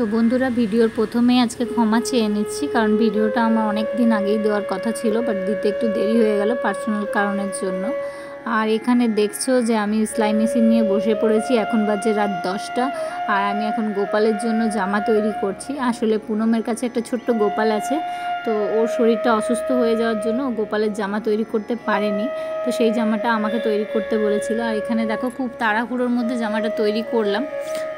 তো বন্ধুরা, ভিডিওর প্রথমেই আজকে ক্ষমা চেয়ে নিচ্ছি, কারণ ভিডিওটা আমার অনেক দিন আগেই দেওয়ার কথা ছিল বাট দিতে একটু দেরি হয়ে গেল পার্সোনাল কারণের জন্য। আর এখানে দেখছ যে আমি সেলাই মেশিন নিয়ে বসে পড়েছি, এখন বাজে রাত দশটা, আর আমি এখন গোপালের জন্য জামা তৈরি করছি। আসলে পুনমের কাছে একটা ছোট্ট গোপাল আছে, তো ওর শরীরটা অসুস্থ হয়ে যাওয়ার জন্য গোপালের জামা তৈরি করতে পারেনি, তো সেই জামাটা আমাকে তৈরি করতে বলেছিল। আর এখানে দেখো, খুব তাড়াহুড়োর মধ্যে জামাটা তৈরি করলাম।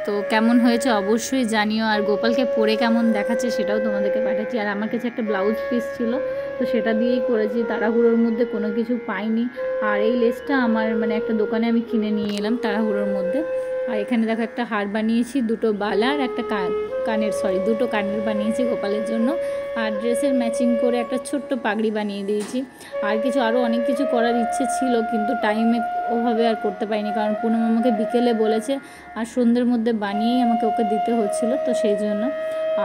তো কেমন হয়েছে অবশ্যই জানিও। আর গোপালকে পরে কেমন দেখাচ্ছে সেটাও তোমাদেরকে পাঠাচ্ছি। আর আমার কাছে একটা ব্লাউজ পিস ছিল, তো সেটা দিয়েই করেছি। তাড়াহুড়োর মধ্যে কোনো কিছু পাইনি। আর এই লেসটা আমার মানে একটা দোকানে আমি কিনে নিয়ে এলাম তাড়াহুড়োর মধ্যে। আর এখানে দেখো একটা হার বানিয়েছি, দুটো বালা আর একটা কানের সরি দুটো কানের বানিয়েছি গোপালের জন্য। আর ড্রেসের ম্যাচিং করে একটা ছোট্ট পাগড়ি বানিয়ে দিয়েছি। আর কিছু আরও অনেক কিছু করার ইচ্ছে ছিল, কিন্তু টাইমে ওভাবে আর করতে পারিনি, কারণ পুনম আমাকে বিকেলে বলেছে, আর সন্ধ্যের মধ্যে বানিয়েই আমাকে ওকে দিতে হচ্ছিল, তো সেই জন্য।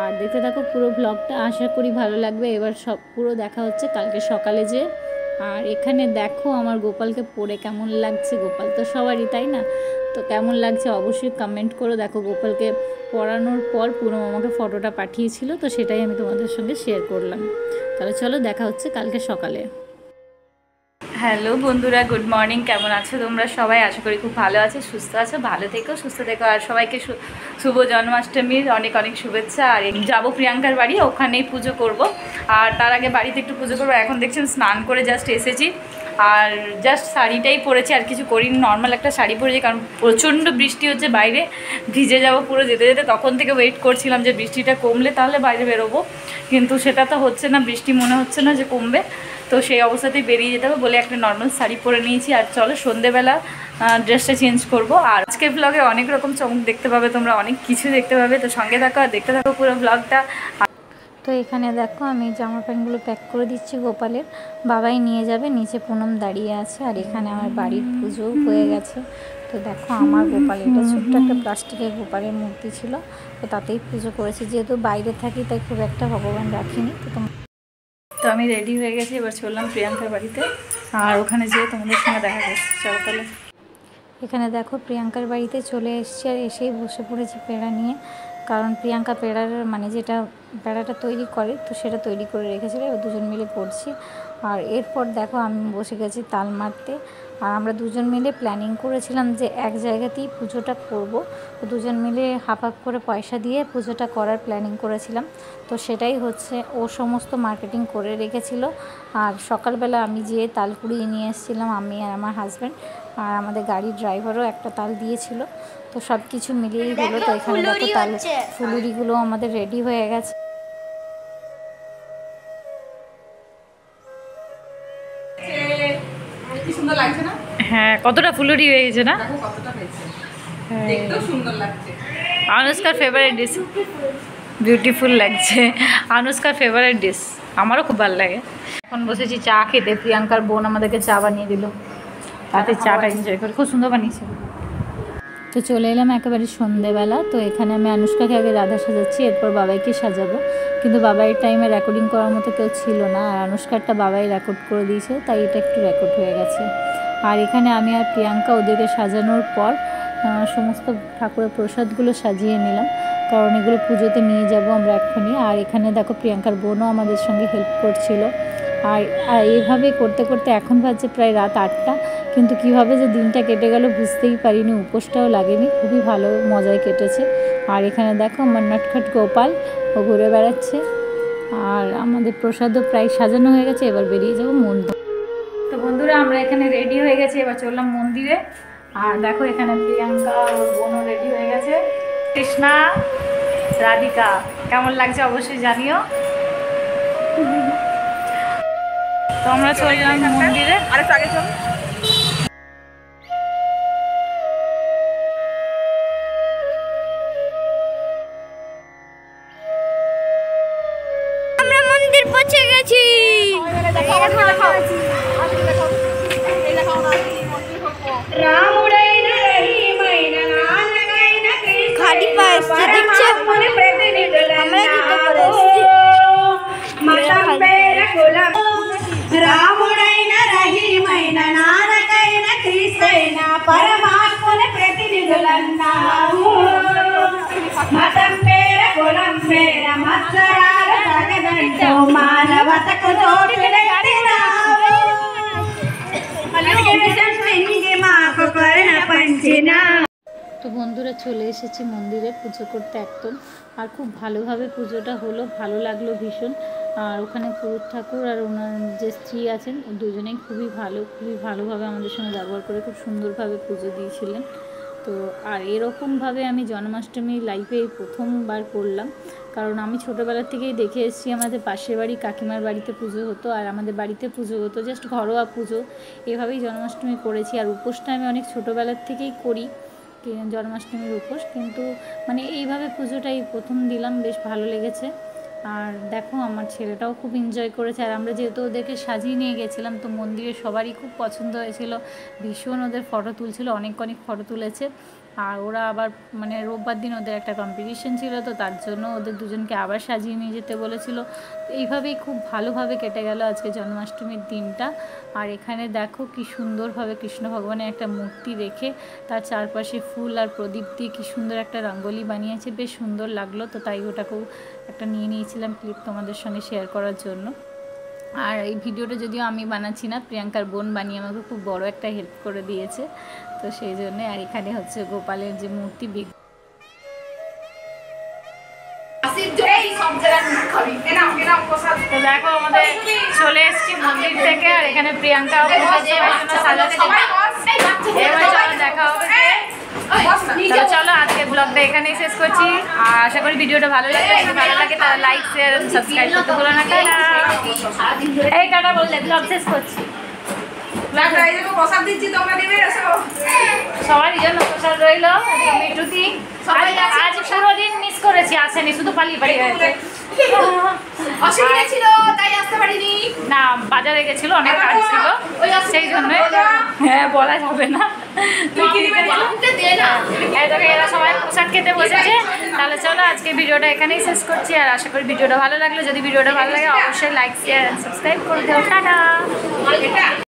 আর দেখতে থাকো পুরো ব্লগটা আশা করি ভালো লাগবে। এবার সব, পুরো দেখা হচ্ছে কালকে সকালে যে আর এখানে দেখো আমার গোপালকে পরে কেমন লাগছে। গোপাল তো সবারই, তাই না? তো কেমন লাগছে অবশ্যই কমেন্ট করো। দেখো গোপালকে পড়ানোর পর পুরো আমাকে ফটোটা পাঠিয়েছিল, তো সেটাই আমি তোমাদের সঙ্গে শেয়ার করলাম। তাহলে চলো দেখা হচ্ছে কালকে সকালে। হ্যালো বন্ধুরা, গুড মর্নিং। কেমন আছো তোমরা? সবাই আশা করি খুব ভালো আছো, সুস্থ আছো, ভালো থেকো, সুস্থ থেকো। আর সবাইকে শুভ জন্মাষ্টমীর অনেক অনেক শুভেচ্ছা। আর যাব প্রিয়াঙ্কার বাড়ি, ওখানেই পুজো করব। আর তার আগে বাড়িতে একটু পুজো করব। এখন দেখছেন স্নান করে জাস্ট এসেছি। আর জাস্ট শাড়িটাই পরেছি, আর কিছু করিনি। নর্মাল একটা শাড়ি পরেছি, কারণ প্রচণ্ড বৃষ্টি হচ্ছে বাইরে। ভিজে যাব পুরো যেতে যেতে। তখন থেকে ওয়েট করছিলাম যে বৃষ্টিটা কমলে তাহলে বাইরে বেরোবো। কিন্তু সেটা তো হচ্ছে না, বৃষ্টি মনে হচ্ছে না যে কমবে। তো সেই অবস্থাতেই বেরিয়ে যেতে হবে বলে একটা নর্মাল শাড়ি পরে নিয়েছি। আর চলো সন্ধেবেলা ড্রেসটা চেঞ্জ করব। আর আজকের ব্লগে অনেক রকম চমক দেখতে পাবে তোমরা, অনেক কিছু দেখতে পাবে। তো সঙ্গে থাকো আর দেখতে থাকো পুরো ব্লগটা তো এখানে দেখো, আমি জামা প্যান্টগুলো প্যাক করে দিচ্ছি গোপালের। বাবাই নিয়ে যাবে, নিচে পুনম দাঁড়িয়ে আছে। আর এখানে আমার বাড়ির পুজোও হয়ে গেছে। তো দেখো, আমার গোপাল, এটা ছোট্ট একটা প্লাস্টিকের গোপালের মূর্তি ছিল। তো তাতেই পুজো করেছি। যেহেতু বাইরে থাকি, তাই খুব একটা ভগবান রাখিনি। তো আমি রেডি হয়ে গেছি, এবার চললাম প্রিয়াঙ্কার বাড়িতে। আর ওখানে যেয়ে তোমাদের সঙ্গে দেখা করছি। চলো তাহলে। এখানে দেখো প্রিয়াঙ্কার বাড়িতে চলে এসছি আর এসেই বসে পড়েছি পেড়া নিয়ে। কারণ প্রিয়াঙ্কা পেড়ার মানে যেটা পেড়াটা তৈরি করে, তো সেটা তৈরি করে রেখেছিল, এবার দুজন মিলে পড়ছি আর এরপর দেখো আমি বসে গেছি তাল মারতে। আর আমরা দুজন মিলে প্ল্যানিং করেছিলাম যে এক জায়গাতেই পুজোটা করব। তো দুজন মিলে হাফ হাফ করে পয়সা দিয়ে পুজোটা করার প্ল্যানিং করেছিলাম। তো সেটাই হচ্ছে, ও সমস্ত মার্কেটিং করে রেখেছিল। আর সকালবেলা আমি যেয়ে তাল কুড়িয়ে নিয়ে এসেছিলাম, আমি আর আমার হাজব্যান্ড আর আমাদের গাড়ির ড্রাইভারও একটা তাল দিয়েছিল। তো সব কিছু মিলিয়েই হলো তো এখানে। দেখো তাল ফুলুরিগুলো আমাদের রেডি হয়ে গেছে। হ্যাঁ কতটা ফুলুরি হয়ে। গেছে না আনুষ্কার ফেভারিট ডিশ বিউটিফুল লাগছে। আনুষ্কার ফেভারিট ডিশ আমারও খুব ভালো লাগে। এখন বসেছি চা খেতে। প্রিয়াঙ্কার বোন আমাদেরকে চা বানিয়ে দিল। তাতে চাটা এনজয় করে। খুব সুন্দর বানিয়েছে। তো চলে এলাম একেবারে সন্ধেবেলা। তো এখানে আমি আনুষ্কাকে আগে রাধা সাজাচ্ছি, এরপর বাবাইকে সাজাবো। কিন্তু বাবাইয়ের টাইমে রেকর্ডিং করার মতো কেউ ছিল না, আর আনুষ্কারটা বাবাই রেকর্ড করে দিয়েছে, তাই এটা একটু রেকর্ড হয়ে গেছে। আর এখানে আমি আর প্রিয়াঙ্কা ওদেরকে সাজানোর পর সমস্ত ঠাকুরের প্রসাদগুলো সাজিয়ে নিলাম। কারণ এগুলো পুজোতে নিয়ে যাব আমরা এক্ষুনি। আর এখানে দেখো প্রিয়াঙ্কার বোনও আমাদের সঙ্গে হেল্প করছিল। আর এইভাবে করতে করতে এখন বাজছে প্রায় রাত আটটা। কিন্তু কীভাবে যে দিনটা কেটে গেল বুঝতেই পারিনি, উপোসটাও লাগেনি। খুবই ভালো মজায় কেটেছে। আর এখানে দেখো আমার নটখট গোপাল, ও ঘুরে বেড়াচ্ছে। আর আমাদের প্রসাদও প্রায় সাজানো হয়ে গেছে, এবার বেরিয়ে যাব মন্দির। তো বন্ধুরা, আমরা এখানে রেডি হয়ে গেছি, এবার চললাম মন্দিরে। আর দেখো এখানে প্রিয়াঙ্কা বোনও রেডি হয়ে গেছে। কৃষ্ণা, রাধিকা, কেমন লাগছে অবশ্যই জানিও। তো আমরা চললাম মন্দিরে। আরেকটু আগে চল। పరమాత్మని ప్రతినిధులన్నాము మతం పేర కులం మేర మత్సరాల తగదంటూ మానవతకు చోటు పెట్టిన మాకు కరుణ పంచిన তো বন্ধুরা চলে এসেছি মন্দিরে পুজো করতে একদম আর খুব ভালোভাবে পুজোটা হলো ভালো লাগলো ভীষণ আর ওখানে পুরুত ঠাকুর আর ওনার যে স্ত্রী আছেন দুজনেই খুবই ভালো, খুবই ভালোভাবে আমাদের সঙ্গে ব্যবহার করে খুব সুন্দরভাবে পুজো দিয়েছিলেন। তো আর এরকমভাবে আমি জন্মাষ্টমী লাইফে প্রথমবার করলাম। কারণ আমি ছোটোবেলা থেকেই দেখে এসেছি আমাদের পাশের বাড়ি কাকিমার বাড়িতে পুজো হতো আর আমাদের বাড়িতে পুজো হতো জাস্ট ঘরোয়া পুজো। এভাবেই জন্মাষ্টমী করেছি আর উপোসটা আমি অনেক ছোটোবেলার থেকেই করি জন্মাষ্টমীর উপোস। কিন্তু মানে এইভাবে পুজোটাই প্রথম দিলাম, বেশ ভালো লেগেছে। আর দেখো, আমার ছেলেটাও খুব এনজয় করেছে। আর আমরা যেহেতু ওদেরকে সাজিয়ে নিয়ে গেছিলাম, তো মন্দিরে সবারই খুব পছন্দ হয়েছিল। ভীষণ ওদের ফটো তুলছিল, অনেক অনেক ফটো তুলেছে। আর ওরা আবার মানে রোববার দিন ওদের একটা কম্পিটিশন ছিল, তো তার জন্য ওদের দুজনকে আবার সাজিয়ে নিয়ে যেতে বলেছিল। এইভাবেই খুব ভালোভাবে কেটে গেল আজকে জন্মাষ্টমীর দিনটা। আর এখানে দেখো কি সুন্দরভাবে কৃষ্ণ ভগবানের একটা মূর্তি রেখে তার চারপাশে ফুল আর প্রদীপ দিয়ে কি সুন্দর একটা রঙ্গোলি বানিয়েছে, বেশ সুন্দর লাগল। তো তাই ওটাকেও একটা নিয়ে নিয়েছিলাম ক্লিপ তোমাদের সঙ্গে শেয়ার করার জন্য। আর এই ভিডিওটা যদিও আমি বানাচ্ছি না প্রিয়াঙ্কার বোন বানিয়ে আমাকে খুব বড় একটা হেল্প করে দিয়েছে। তো সেই জন্য আর এখানে হচ্ছে গোপালের যে মূর্তি বিগ দেখো আমাদের চলে এসেছি মন্দির থেকে আর এখানে প্রিয়াঙ্কা দেখা হবে তাহলে চলো আজকে ব্লগটা এখানেই শেষ করছি। আর আশা করি ভিডিওটা ভালো লাগে যদি ভালো লাগে তাহলে লাইক শেয়ার সাবস্ক্রাইব করতে ভুলো না। এই টাটা বললে ব্লগ শেষ করছি। প্রসাদ দিচ্ছি তোমরা দেবে এসো। সবারই জন্য প্রসাদ রইল। মিটুতি আজ আজ পুরো দিন মিস করেছি আসেনি শুধু পালিয়ে পালিয়ে হয়েছে অসুবিধা ছিল তাই আসতে পারিনি। না বাজারে গেছিল অনেক কাজ ছিল। সেই জন্য হ্যাঁ বলা যাবে না। দেখো এরা সবাই প্রসাদ খেতে বসেছে। তাহলে চলো আজকে ভিডিওটা এখানেই শেষ করছি। আর আশা করি ভিডিওটা ভালো লাগল। যদি ভিডিওটা ভালো লাগে অবশ্যই লাইক শেয়ার সাবস্ক্রাইব করে দেবো টাটা!